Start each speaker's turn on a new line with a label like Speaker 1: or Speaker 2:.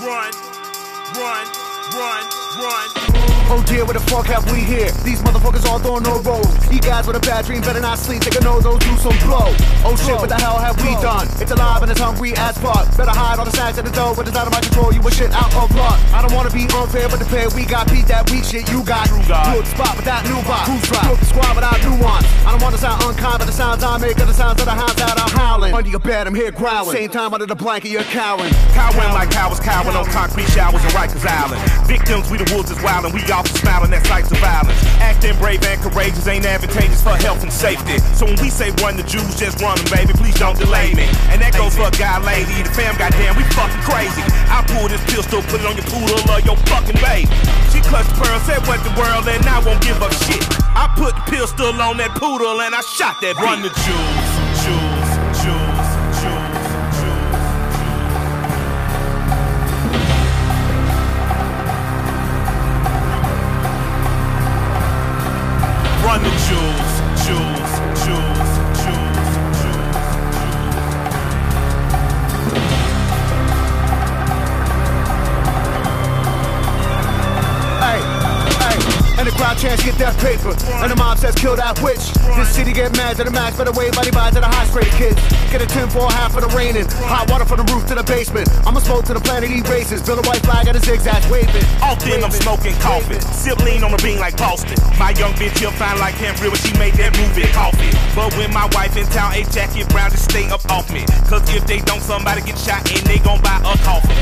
Speaker 1: run, run, run, run.
Speaker 2: Oh dear, what the fuck have we here? These motherfuckers all throwing no rolls. You guys with a bad dream better not sleep. They can know those do some blow. Oh shit, what the hell have we done? It's alive and it's hungry as fuck. Better hide all the snacks at the door, but it's out of my control. You a shit out of luck. I don't wanna be unfair, but the pair we got beat that weak shit you got.
Speaker 1: got.
Speaker 2: Good spot with that new vibe. Who's right? Good squad without nuance. I don't wanna but the sounds I make are the sounds of the hounds that are howling. Under your bed, I'm here growling. Same time under the blanket, you're cowering.
Speaker 1: Cowering like cowards cowering on concrete showers in Rikers Island. Victims, we the wolves is wildin', we often smiling at sights of violence. Acting brave and courageous ain't advantageous for health and safety. So when we say run the jewels, just run them, baby, please don't delay me. And that goes for a guy, lady, the fam, goddamn, we fucking crazy. I pull this pistol, put it on your poodle or your fucking baby. She clutched the pearl, said what the world, and I won't give up shit. I put the pistol on that poodle and I shot that. Run the jewels, Jews. Run the jewels, jewels, jewels, jewels,
Speaker 2: crowd chants get that paper. And the mob says kill that witch. This city get mad to the max, better wave buddy by to the high straight kids. Get a 10 for a half of the raining. Hot water from the roof to the basement. I'ma smoke to the planet erases. Build a white flag at a zigzag waving.
Speaker 1: Often I'm smoking coffee. Sip lean on the bean like Boston. My young bitch she'll find like Cam Real when she made that movie coffee. But when my wife in town, a jacket brown, just stay up off me. Cause if they don't, somebody get shot and they gon' buy a coffin.